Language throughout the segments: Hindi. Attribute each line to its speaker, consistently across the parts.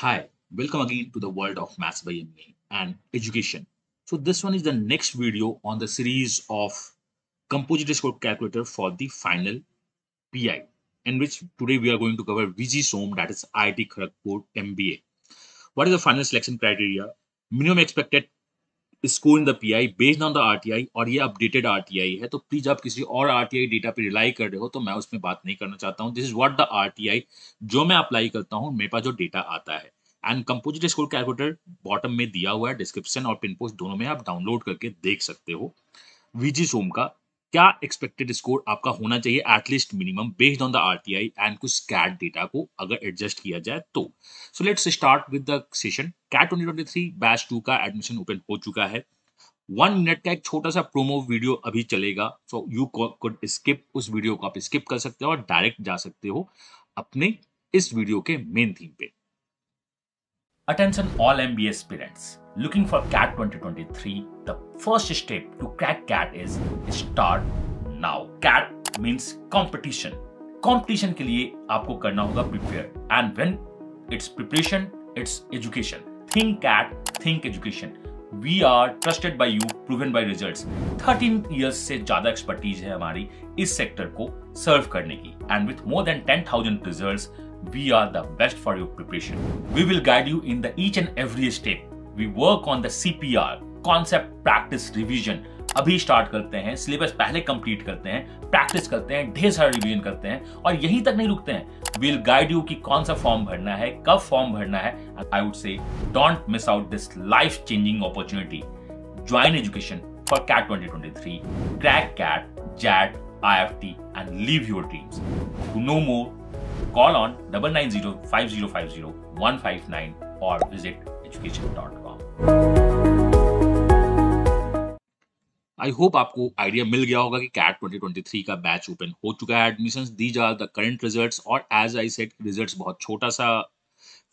Speaker 1: Hi, welcome again to the world of Maths by MA and education. So this one is the next video on the series of composite score calculator for the final PI in which today we are going to cover VG that is IIT Kharagpur MBA. What is the final selection criteria? Minimum expected score in the P I based on the R T I और ये अपडेटेड आर टी आई है तो प्लीज़ आप किसी और आर टी आई डेटा पे रिलाई कर रहे हो तो मैं उसमें बात नहीं करना चाहता हूँ। This is what the R T I जो मैं अप्लाई करता हूँ, मेरे पास जो डेटा आता है। And composite score calculator bottom में दिया हुआ है डिस्क्रिप्शन और पिन पोस्ट दोनों में आप डाउनलोड करके देख सकते हो। वीजी सोम का क्या एक्सपेक्टेड स्कोर आपका होना चाहिए at least minimum based on the RTI and कुछ कैट डेटा को अगर एडजस्ट किया जाए तो। So let's start with the session CAT 2023 batch two का एडमिशन ओपन हो चुका है। वन मिनट का एक छोटा सा प्रोमो वीडियो अभी चलेगा। सो यू कुड स्किप उस वीडियो को, आप स्किप कर सकते हो और डायरेक्ट जा सकते हो अपने इस वीडियो के मेन थीम पे। Attention all MBA aspirants looking for CAT 2023. The first step to crack CAT is start now. CAT means competition. Competition के लिए आपको करना होगा prepare and when it's preparation, it's education. Think CAT, think education. We are trusted by you, proven by results. 13 years से ज्यादा expertise है हमारी इस sector को serve करने की and with more than 10,000 results we are the best for your preparation. We will guide you in the each and every step. We work on the CPR, concept practice revision. अभी स्टार्ट करते हैं सिलेबस पहले कंप्लीट करते हैं प्रैक्टिस करते हैं ढेर सारा रिवीजन करते हैं और यहीं तक नहीं रुकते हैं विल गाइड यू कि कौन सा फॉर्म भरना है कब फॉर्म भरना है I would say don't miss out this life changing opportunity join education for CAT 2023 crack CAT XAT IFT and live your dreams. To know more, Call on 990-5050-159 or visit education.com. I hope आपको आइडिया मिल गया होगा कि कैट 2023 का बैच ओपन हो चुका है admissions these are the current results और एज आई सेड रिजल्ट्स बहुत छोटा सा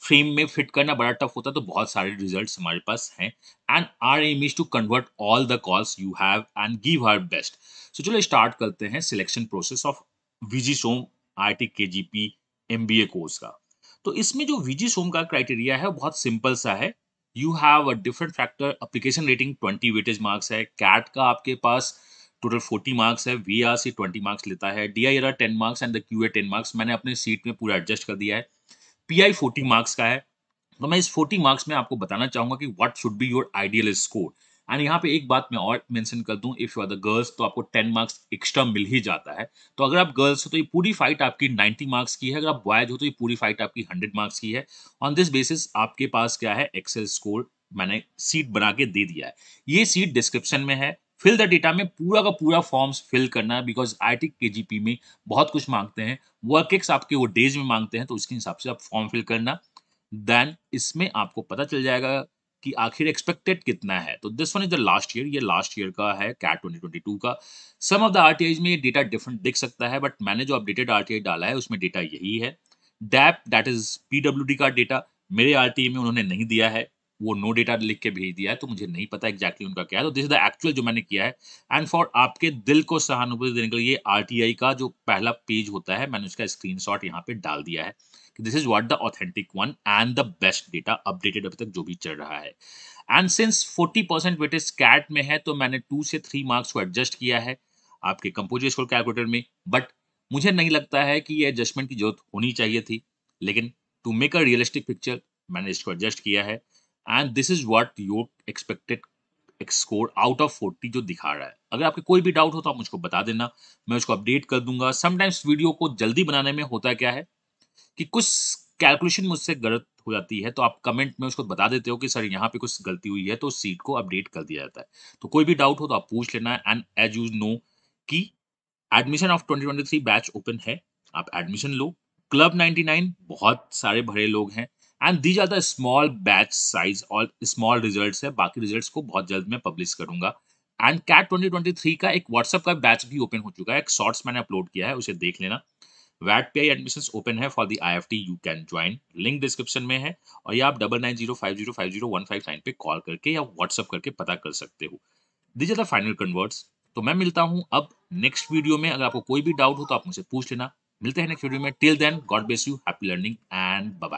Speaker 1: फ्रेम में फिट करना बड़ा टफ होता है तो बहुत सारे रिजल्ट्स हमारे पास हैं. And our aim is to convert all the calls you have and give our best so चलो स्टार्ट करते हैं selection process of VG SOM I T K G P M B A course का. तो इसमें जो वीजी सोम का क्राइटेरिया है बहुत सिंपल सा है। You have a different factor application rating twenty weightage marks है। कैट का आपके पास टोटल फोर्टी मार्क्स है। V R C twenty marks लेता है। D I R ten marks and the Q A ten marks मैंने अपने सीट में पूरा एडजस्ट कर दिया है। पी आई फोर्टी मार्क्स का है। तो मैं इस फोर्टी मार्क्स में आपको बताना चाहूँगा कि what should be your ideal score and यहाँ पे एक बात मैं और मेंशन कर दूँ if you are the girls तो आपको टेन मार्क्स एक्स्ट्रा मिल ही जाता है। तो अगर आप गर्ल्स हो तो ये पूरी फाइट आपकी नाइन्टी मार्क्स की है। अगर आप बॉयज़ हो तो ये पूरी फाइट आपकी हंड्रेड मार्क्स की है। ऑन दिस बेसिस आपके पास क्या है? एक्सेल स्कोर मैंने सीट बना के दे दिया है। ये सीट डिस्क्रिप्शन में है। फिल द डेटा में पूरा का पूरा फॉर्म्स फिल करना है because I T K G P में बहुत कुछ मांगते हैं। वर्क एक्स आपके वो डेज़ में मांगते हैं तो उसके हिसाब से आप फॉर्म फिल करना। देन इसमें आपको पता चल जाएगा कि आखिर एक्सपेक्टेड कितना है? तो this one is the last year ये लास्ट ईयर का है कैट 2022 का। सम ऑफ़ द आर में डेटा डिफरेंट दिख सकता है बट मैंने जो अपडेटेड आर डाला है, उसमें डेटा यही है। डैप दैट इज़ पी का डेटा मेरे आर में उन्होंने नहीं दिया है। वो नो डेटा लिख के भेज दिया है तो मुझे नहीं पता एग्जैक्टली उनका क्या है। तो दिस इज़ द एक्चुअल जो मैंने किया है। एंड फॉर आपके दिल को सहानुभूति देने के लिए आरटीआई का जो पहला पेज होता है, मैंने उसका स्क्रीनशॉट यहाँ पे डाल दिया है this is what the authentic one and the best data updated अभी तक जो भी चल रहा है। And since 40 percent weightage CAT में है तो मैंने टू से थ्री मार्क्स को एडजस्ट किया है आपके कंपोजिट स्कोर कैलकुलेटर में। बट मुझे नहीं लगता है कि ये एडजस्टमेंट की ज़रूरत होनी चाहिए थी। लेकिन to make a realistic picture मैंने इसको एडजस्ट किया है। And this is what your expected score out of forty जो दिखा रहा है। अगर आपके कोई भी डाउट हो तो आप मुझको बता देना। मैं उसको अपडेट कर दूँगा। समटाइम्स वीडियो को जल्दी बनाने में होता क्या है कि कुछ कैलकुलेशन मुझसे गलत हो जाती है तो आप कमेंट में उसको बता देते हो कि, सर, यहाँ पे कुछ गलती हुई है। तो सीट को अपडेट कर दिया जाता है। तो कोई भी डाउट हो तो आप पूछ लेना। एंड एज यू नो कि एडमिशन ऑफ़ 2023 बैच ओपन है। आप एडमिशन लो। क्लब 99 बहुत सारे भरे लोग हैं। And these are the small batch size और स्मॉल रिजल्ट्स है। बाकी रिजल्ट्स को बहुत जल्द मैं पब्लिश करूँगा। एंड कैट 2023 का एक व्हाट्सएप का बैच भी ओपन हो चुका है। एक शॉर्ट्स मैंने अपलोड किया है, उसे देख लेना। वैट पे एडमिशन ओपन है for the I F T you can join link description में है। और ये आप double nine zero five zero five zero one five nine पे कॉल करके या व्हाट्सअप करके पता कर सकते हो। These are the final converts तो मैं मिलता हूँ अब नेक्स्ट वीडियो में। अगर आपको कोई भी डाउट हो तो आप मुझे पूछ लेना। मिलते हैं नेक्स्ट वीडियो में। Till then God bless you happy learning and bye